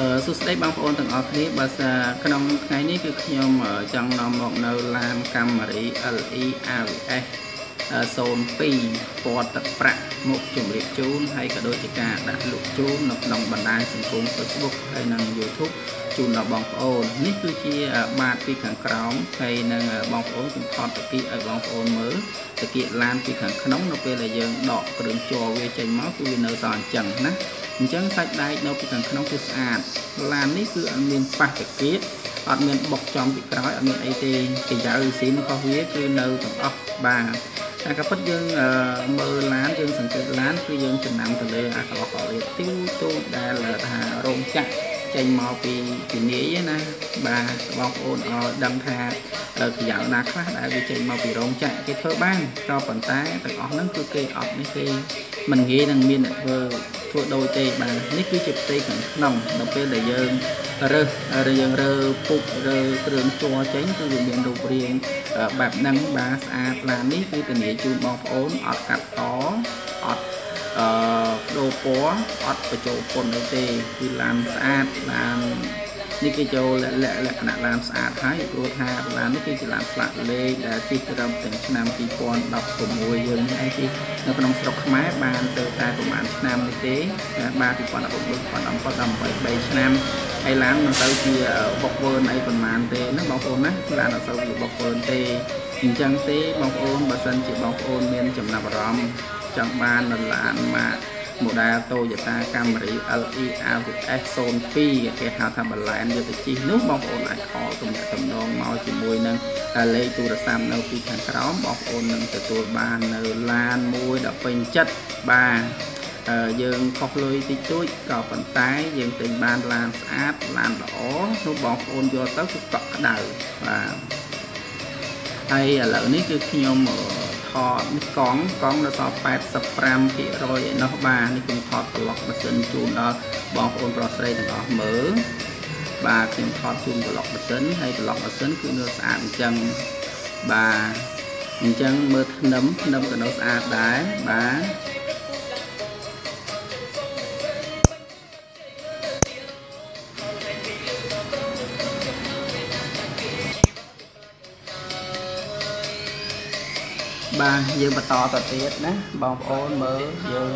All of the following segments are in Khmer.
អឺសួស្តីបងប្អូនទាំងអស់គ្នាបើស្ក្នុងថ្ងៃនេះគឺខ្ញុំចង់នាំមកនៅឡានកាមេរី LE AVS 02ពណ៌ទឹកប្រាក់មកជម្រាបជូនហើយក៏ដូចជាការដាក់លក់ជូននៅក្នុងបណ្ដាញសង្គម Facebook ហើយនិង YouTube ជូនដល់បងប្អូននេះគឺជាបាតពីខាងក្រោមហើយនឹងបងប្អូនខ្ញុំថតតាគៀកឲ្យបងប្អូនមើលតាគៀកឡានពីខាងក្នុងនៅពេលដែលយើងដកគ្រឿងជ័រវាចេញមកគឺវានៅសល់អញ្ចឹងណាអញ្ចឹងសាច់ដែកនៅពីខាងក្នុងគឺស្អាតឡាននេះគឺអត់មានប៉ះតាគៀកអត់មានបុកចំពីក្រោយអត់មានអីទេកាយ៉ៅស៊ីនរបស់វាគឺនៅទាំងអស់បាទ តែក៏ពិតយើងមើលឡានយើងសង្កេតឡានគឺយើងចំណាំទៅលើអាកឡុកកលៀតទីទូដែលថារោងចក្រចេញមកពីពីនាយណាបាទបងប្អូនឲ្យដឹងថាប្រយោជន៍ណាខ្លះដែលវាចេញមកពីរោងចក្រគេធ្វើបានក៏ប៉ុន្តែទាំងអស់ហ្នឹងគឺគេអត់នេះគេ មិនងាយនឹងមានអ្នកធ្វើធ្វើដូចទេបាទនេះគឺជាផ្ទៃខាងក្នុងនៅពេលដែលយើងរើសឬយើងរើពុករើគ្រឿងជ័រចេញគឺវាមានរូបរាងបែបហ្នឹងបាទស្អាតឡាននេះគឺធានាជូនបងប្អូនអត់កាត់តអត់អឺដូរពណ៌អត់បញ្ចូលពន្ធអីទេគឺឡានស្អាតឡាន នេះគេចូលលក្ខណៈឡានស្អាតហើយព្រោះថាឡាននេះគឺជាឡានផ្លាកលេខដែលជិះត្រឹមទាំងឆ្នាំ2016យើងនេះឯងជិះនៅក្នុងស្រុកខ្មែរបានទៅតែប្រហែលឆ្នាំនេះទេបាទ2016 2017 3ឆ្នាំហើយឡានមិនទៅជាបុកវើនអីប្រហែលទេណាបងប្អូនណាឡានអត់សូវជាបុកវើនទេអញ្ចឹងទេបងប្អូនបើសិនជាបងប្អូនមានចំណាប់អារម្មណ៍ចង់បាននៅឡានម៉ាក model Toyota Camry LE AVS 02គេហៅថា Balance យកទៅជិះនោះបងប្អូនអាចខលទំនាក់ទំនងមកជាមួយនឹងលេខទូរស័ព្ទនៅពីខាងក្រោមបងប្អូននឹងទទួលបាននៅឡានមួយដ៏ពេញចិត្តបាទយើងខុសលុយតិចតួចក៏ប៉ុន្តែយើងទិញបានឡានស្អាតឡានល្អនោះបងប្អូនយកទៅគឺកក់ក្ដៅបាទហើយឥឡូវនេះគឺខ្ញុំ ថតនេះកង់កង់នៅសល់85%ឯនោះបាទនេះខ្ញុំថតប្លុកម៉ាស៊ីនជូនដល់បងប្អូនប្រុសស្រីទាំងអស់មើលបាទខ្ញុំថតជូនប្លុកម៉ាស៊ីនហើយប្លុកម៉ាស៊ីនគឺនៅស្អាតអញ្ចឹងបាទអញ្ចឹងមើលធ្នឹមធ្នឹមក៏នៅស្អាតដែរបាទ បាទយើងបន្តទៅទៀតណាបងប្អូនមើលយើង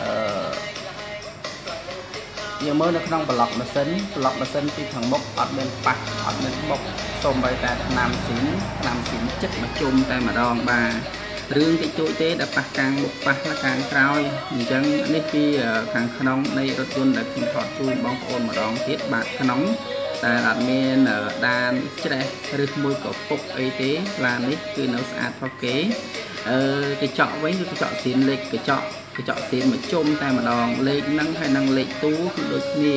អឺយើងមើលនៅក្នុងប្លុកម៉ាស៊ីនប្លុកម៉ាស៊ីនពីខាងមុខអត់មានប៉ះអត់មានបុកសូម្បីតែថ្នាំស៊ីនថ្នាំស៊ីនចិត្តមកជុំតែម្ដងបាទរឿងតិចតួចទេដែលប៉ះកាំងមុខប៉ះកាំងក្រោយអញ្ចឹងនេះពីខាងក្នុងនៃរថយន្តដែលខ្ញុំថតជូនបងប្អូនម្ដងទៀតបាទក្នុង តែអត់មានដានច្រេះឬមួយក៏ពុកអីទេឡាននេះគឺនៅស្អាតផុសគេអឺកញ្ចក់វិញគឺកញ្ចក់ស៊ីនលេខកញ្ចក់កញ្ចក់ស៊ីនមួយជុំតែម្ដងលេខហ្នឹងហើយនឹងលេខតួគឺដូចគ្នា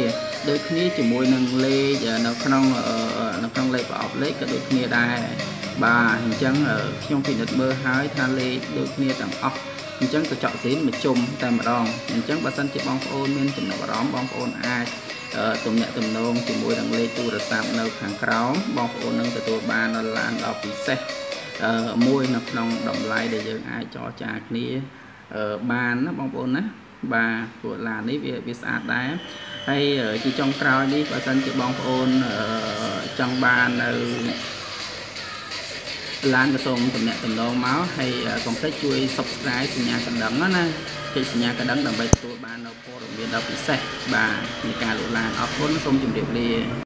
ដូចគ្នាជាមួយនឹងលេខនៅក្នុងនៅក្នុងលេខប្រអប់លេខក៏ដូចគ្នាដែរបាទអញ្ចឹងខ្ញុំពិនិត្យមើលហើយថាលេខដូចគ្នាទាំងអស់អញ្ចឹងកញ្ចក់ស៊ីនមួយជុំតែម្ដងអញ្ចឹងបើសិនជាបងប្អូនមានចំណាប់អារម្មណ៍បងប្អូនអាច ទំនាក់ទំនងជាមួយនឹងលេខទូរស័ព្ទនៅខាងក្រោមបងប្អូននឹងទទួលបានដល់ឡានដ៏ពិសេសមួយនៅក្នុងតម្លៃដែលយើងអាចចរចាគ្នាបានណាបងប្អូនណាបាទព្រោះឡាននេះវាវាស្អាតដែរហើយជាចុងក្រោយនេះបើសិនជាបងប្អូនចង់បាននៅ ឡានក៏សូមតំណាក់តំណងមកហើយកុំភ្លេចជួយ Subscribe សញ្ញាកណ្ដឹងណាចុចសញ្ញាកណ្ដឹងដើម្បីទទួលបាននូវព័ត៌មានដ៏ពិសេសបាទនៃការលក់ឡានអរគុណសូមជម្រាបលា